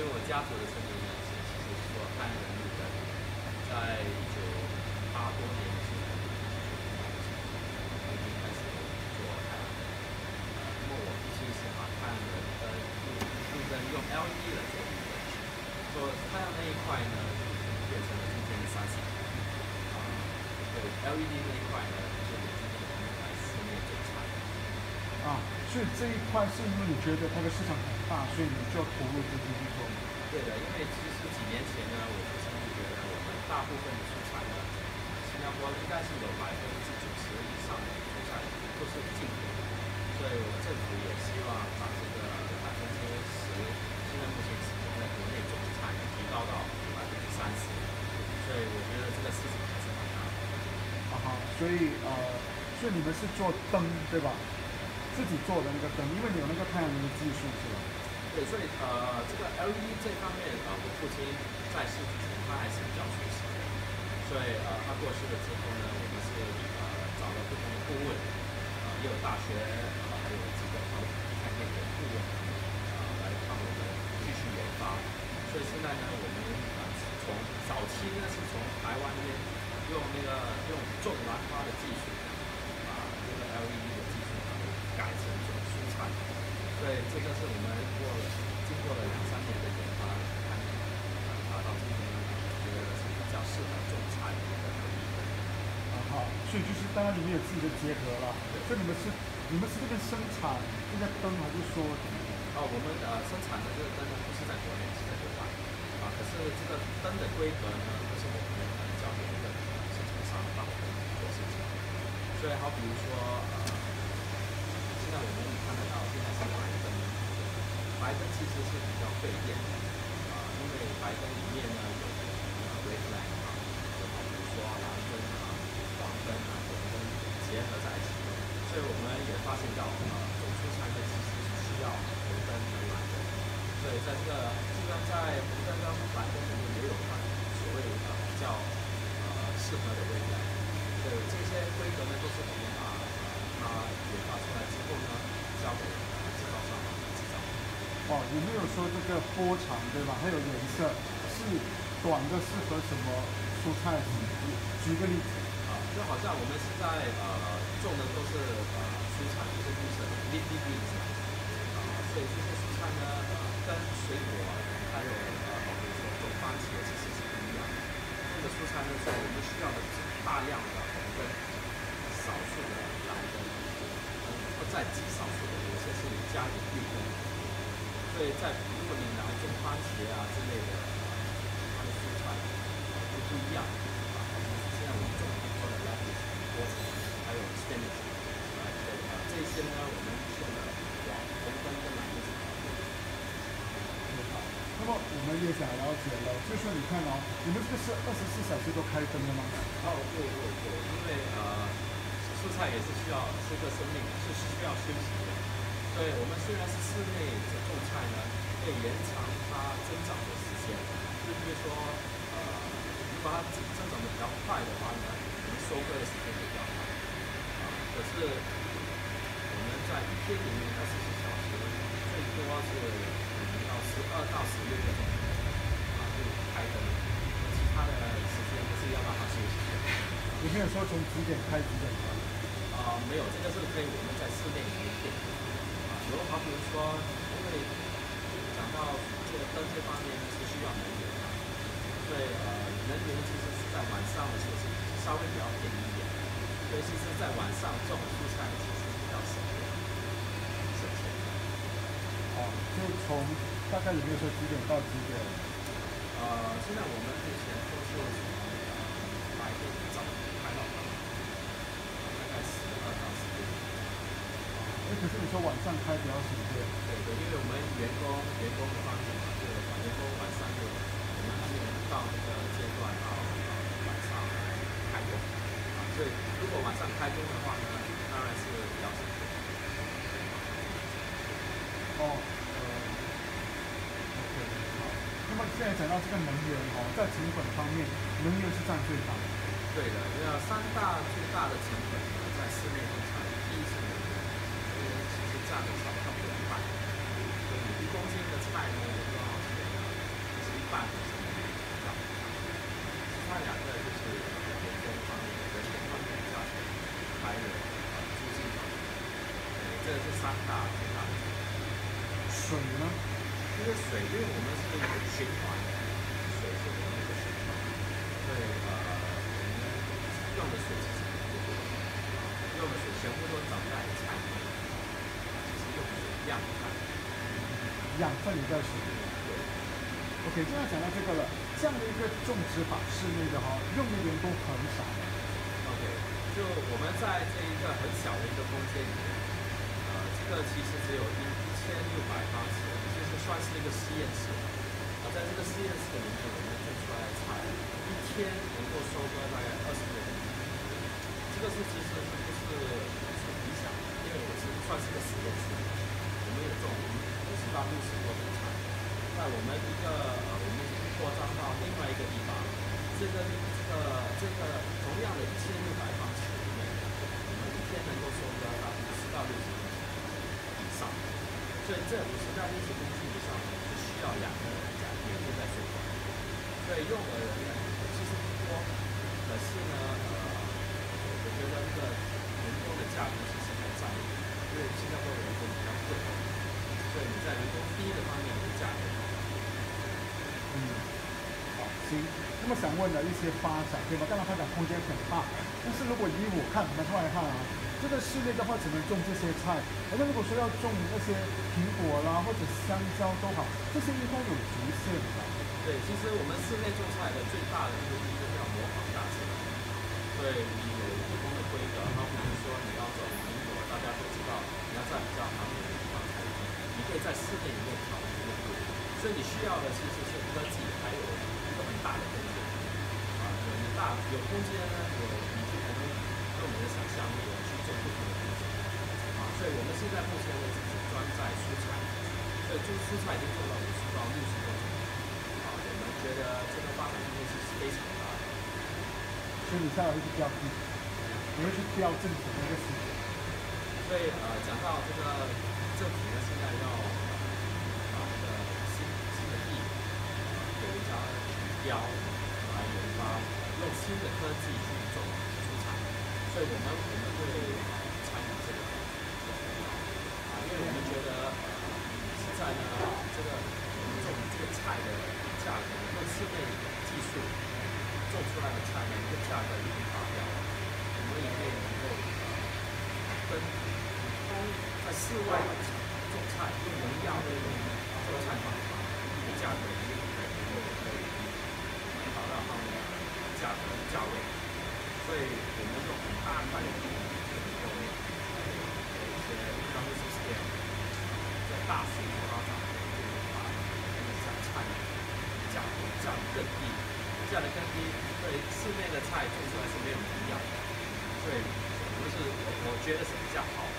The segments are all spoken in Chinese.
因为我家族的成员呢，是其实是做太阳能路灯，在一九八多年的时候，已经开始做太阳能。那么我其实是把太阳能灯路路灯用 LED 来做路灯，做太阳那一块呢，就已经变成了今天的三十。啊，对 LED 那一块呢，就是今天我们来市面种菜。啊，所以这一块是因为你觉得它的市场很大，所以你就要投入资金去做。对的，因为其实几年前呢，我就觉得我们大部分的蔬菜呢，新加坡应该是有百分之九十以上的蔬菜都是进口的，所以我们政府也希望把这个百分之十，现在目前使用在国内种菜提高到百分之三十，所以我觉得这个市场还是蛮大的。啊哈，所以呃，所以你们是做灯对吧？自己做的那个灯，因为你有那个太阳能的技术是吧？对，所以呃，这个 LED 这方面啊、呃，我父亲在世之前他还是比较熟悉的，所以呃，他过世了之后呢，我们是呃找了不同的顾问，啊、也有大学，啊、还有几个行产业的顾问，啊、来帮我们继续研发。所以现在呢，我们啊、从早期呢是从台湾那边用那个用种兰花的技术，把这个 LED 的技术呢改成种蔬菜。所以这个是我们过了经过了两三年的研发，看啊达到今天，我觉得是比较适合种菜的一个。啊好，所以就是当然你们有自己的结合了，所以你们是你们是这边生产这个灯，还是说啊？我们呃生产的这个灯呢，不是在国内，是在国外。啊，可是这个灯的规格呢，不是我们呃交给一个生产商帮我们做生产。所以好比如说呃，像我们看得到现在是白灯，白灯其实是比较费电的啊，因为白灯里面呢有呃 wavelength 啊，就好比如说蓝灯啊、黄灯啊、红灯结合在一起，所以我们也发现到呃，种蔬菜呢其实是需要红灯和蓝灯，所以在这个虽然在红灯跟蓝灯里面也有它所谓呃比较呃适合的 wavelength，所以这些规格呢都是我们啊它研发出来之后呢交给呃制造商来制造。哦，有没有说这个波长对吧？还有颜色是短的适合什么蔬菜？举个例子，啊，就好像我们现在呃种的都是呃蔬菜，就是绿色的绿绿绿色啊，所以这些蔬菜呢，呃跟水果还有呃好比如说种番茄其实是不一样的。种的蔬菜呢，是我们需要的是大量的红灯，少数的蓝灯，嗯，不再极少数的有些是加点绿灯。所以在如果你拿种番茄啊之类的，呃它的蔬菜呃就不一样啊。现在我们种很多的 lettuce、菠菜，还有 spinach，啊，对啊，这些呢我们用的黄红灯跟蓝灯是比较多的。好。那么我们也想了解了，就说你看哦，你们这个是二十四小时都开灯的吗？哦，对对对，因为呃，蔬菜也是需要是个生命，是需要休息的。所以我们虽然是室内种菜呢，可以延长它增长的时间。就比如说，呃，如果它增长的比较快的话呢，我们收割的时间就比较快。啊，可是我们在一天里面二十四小时，最多是可能到十二到十六个钟头啊，就开灯。其他的时间都是要让它休息的。有没有说从几点开几点关？没有，这个是可以我们在室内里面定的。啊，有好比如说，因为讲到这个灯这方面呢是需要能源的，所以呃，能源其实是在晚上的时候是稍微比较便宜一点，所以其实在晚上种蔬菜其实是比较省电、省钱的。哦，就从大概有没有说几点到几点？呃，现在我们目前都是从呃白天一早开到晚上，大概十二到十六点。哎，可是你说晚上开比较省电，对对，因为我们员工员工的方面嘛，就员工晚上就我们还没有到那个阶段到呃晚上开工啊，所以如果晚上开工的话呢，当然是比较省电。哦，呃，OK，好。那么现在讲到这个能源哦，在成本方面，能源是占最大的。对的，那三大最大的成本呢，在室内种菜，第一是能源，能的时候，它不能。所以一公斤的菜呢，我就要切了一半的这样。其他两个就是盐分方面和盐方面价钱，还有呃租金方面。呃，这是三大最大的。水呢？因为水，因为我们是一个循环，水是我们一个循环。对，呃，我们用的水其实不多，用的水全部都长在菜。里面，其实用水量不大。养分也在水里。对，OK，现在讲到这个了，这样的一个种植法室内的哈，用的人工很少。OK，就我们在这一个很小的一个空间里面，呃，这个其实只有一千六百八十，其实算是一个实验室。啊，在这个实验室里面，我们种出来的菜，一天能够收割大概二十六公斤。这个是其实是不是很理想？因为我是算是个实验室，我们有种五十到六十多种菜。在我们一个呃，我们已经扩张到另外一个地方，这个这个这个同样的一千六百方尺里面，我们一天能够收割到五十到六十公斤以上。所以这五十到六十公斤以上是需要两个人在每天在收割，所以用的人呢其实不多，可是呢，呃，我觉得这个人工的价格其实还在，因为新加坡的人，所以你在人工低的方面，你的价格嗯，好，行。那么想问的一些发展，对吧？当然发展空间很大，但是如果以我看，我们出来看啊，这个室内的话只能种这些菜，而那如果说要种那些苹果啦或者香蕉都好，这些应该有局限吧？对，其实我们室内种菜的最大的就是要模仿大自然。对你有不同的规格，然后比如说你要种苹果，大家都知道你要在比较寒冷的地方采种，你可以在室内里面调这个，所以你需要的其实是科技，还有一个很大的空间。啊，有很大有空间呢，有你就可能跟我们的想象力去做不同的东西。啊，所以我们现在目前为止是专在蔬菜，所以就是蔬菜已经做到五十到六十多种。啊，我们觉得这个发展空间是非常大的。所以你下来会去标地，你会去标政府的那个时间。所以呃，讲到这个政府呢，现在要把这个新新的地呃给人家去标来研发，用新的科技去种蔬菜，所以我们我们会参与这个啊，因为我们觉得呃现在呢，这个我们种这个菜的价格用室内技术种出来的菜呢，这个价格已经达标了，我们也可以能够呃跟普通在室外种菜用农药的用种菜方法，这个价格也是可以能够可以达到他们的价位，所以我们用很大块的地就能够呃有一些 economic scale 在大型的发展，把那个小菜价格降更低，降得更低，对室内的菜种出来是没有营养的，所以不是我我觉得是比较好的，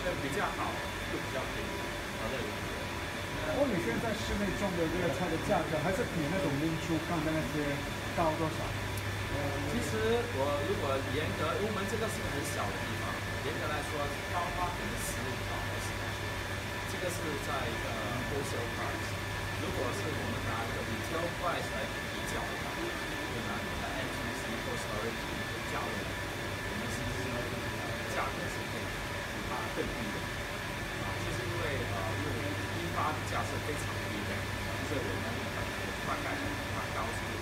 对比较好就比较便宜，好的。哦，你现在在室内种的这个菜的价格，还是比那种拎出干的那些高多少？其实我如果严格，因为我们这个是很小的地方，严格来说，高花可能十五到二十块钱，这个是在一个 wholesale price。如果是我们拿一个 retail price 来比较的话，就拿你的 NTC 或 storage 的价位，我们其实价格是可以比它更低的。啊，就是因为呃，因为批发的价是非常低的，所以我们大概比它高出百分之十。可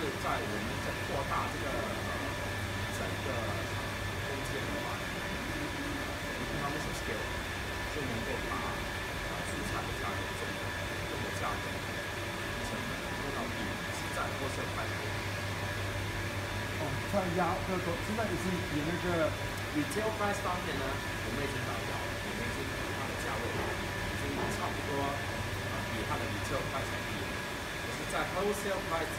是，在我们在扩大这个呃整个空间的话，我们 economic scale 就能够把呃蔬菜的价格种的种的价格成本做到比是在或是快的。哦，在压这个现在已经比那个 retail price 方面呢，我们已经达标了，我们已经把它的价位已经差不多呃比它的 retail price 低了。可是，在 wholesale price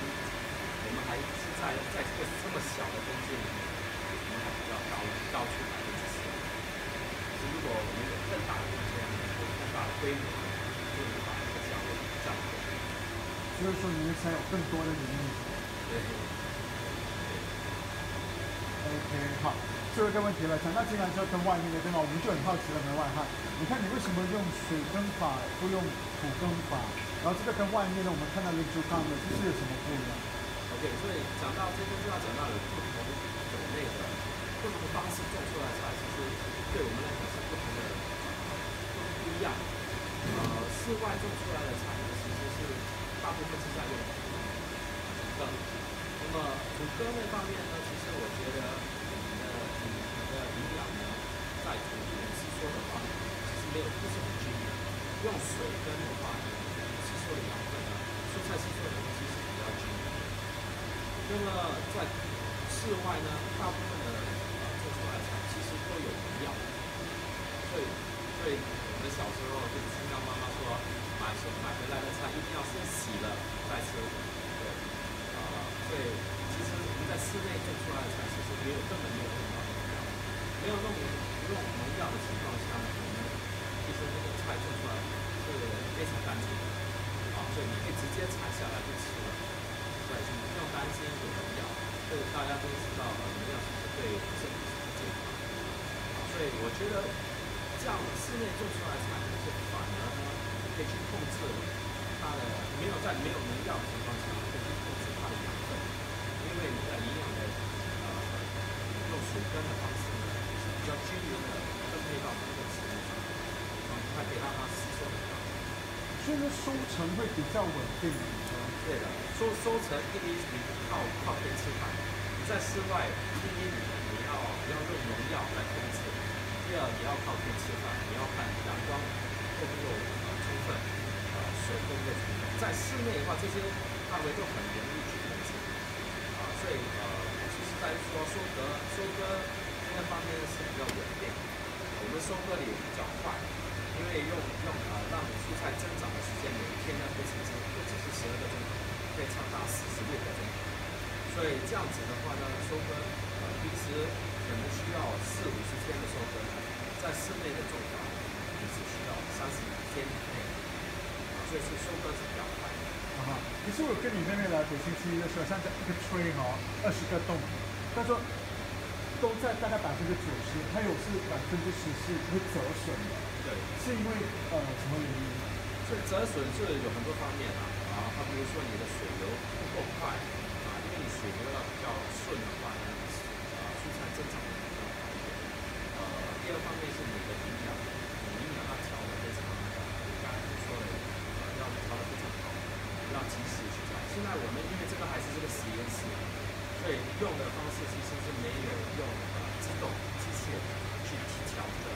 我们还是在在这个这么小的空间里面，我们还比较高高出百分之十。可是如果我们有更大的空间，有更大的规模，就能把这个价位降低。所以说你们才有更多的盈利。对。OK，好，最后一个问题了，讲到进来之后跟外面的对吗？我们就很好奇了，门外汉，你看你为什么用水耕法不用土耕法？然后这个跟外面的我们看到的猪缸的，这是有什么不一样？对所以讲到这个就要讲到有不同种类的、不同的方式种出来的菜，其实对我们来讲是不同的、不不一样。呃，室外种出来的菜呢，其实是大部分是在用土耕。那么土耕那方面呢，其实我觉得我们的你的营养呢，在土里面吸收的话，其实没有不是很均匀。用水跟的话呢，吸收的养分呢，蔬菜吸收的东西是比较均匀。那么在室外呢，大部分的呃种出来的菜其实都有农药，所以所以我们小时候就听到妈妈说，买回买回来的菜一定要先洗了再吃。对，呃，所以其实我们在室内种出来的菜，其实没有根本没有用农药，没有弄用农药的情况下呢，我们其实那个菜种出来是非常干净的，啊，所以你可以直接采下来就吃了，对，你不用担心有农药。这个大家都知道，呃，农药其实对身体是不健康的，啊，所以我觉得这样室内种出来的菜，是反而呢可以去控制它的没有在没有农药的情况下，可以去控制它的养分，因为你在营养的呃用水根的方式呢是比较均匀的分配到每个植物上，啊，它可以让它吸收很好。所以说收成会比较稳定。对的，收收成第一你靠靠天吃饭，你在室外第一你你要要用农药来控制，第二你要靠天吃饭，你要看阳光够不够呃充分，呃水够不够充分。在室内的话，这些范围都很容易去控制，啊，所以呃其实在说收割收割那方面是比较稳定，我们收割的也比较快，因为用用呃让蔬菜增长的时间每一天呢不只是不只是十二个钟头，可以长达四十六个钟头，所以这样子的话呢，收割呃平时可能需要四五十天的收割，在室内的种法你只需要三十天以内，啊，所以是收割是比较快的。啊哈，其实我跟你妹妹来北京去的时候，像这一个吹哈，二十个洞，她说都在大概百分之九十，还有是百分之十是会折损的，对，是因为呃什么原因？所以折损是有很多方面啊，啊，它比如说你的水流不够快，啊，因为你水流要比较顺的话呢，啊，蔬菜增长的比较快一点。呃，第二方面是你的营养，你营养要调的非常好，你刚才说的，呃，要调的非常好，要及时去调。现在我们因为这个还是这个实验室，所以用的方式其实是没有用呃自动机械去提调的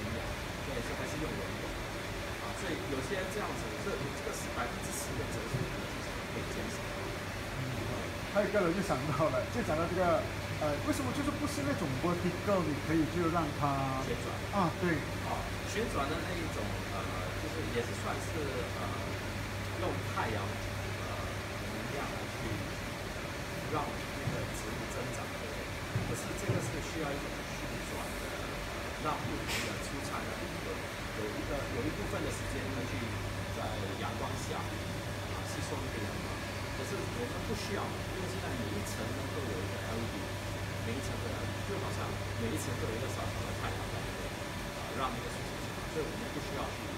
营养，所以是还是用人工。啊，所以有些这样子，这这个是百分之十的折损可能是可以减少。还有一个人就想到了，就讲到这个呃，为什么就是不是那种 vertical，你可以就让它旋转啊，对，啊，旋转的那一种呃，就是也是算是呃用太阳呃能量来去让增长的，可是这个是需要一种旋转的，让不同的蔬菜呢有有一个有一部分的时间呢去在阳光下啊吸收那个阳光。可是我们不需要，因为现在每一层呢都有一个 LED，每一层都有 LED，就好像每一层都有一个小小的太阳在那边，啊，让那个水生长，所以我们不需要去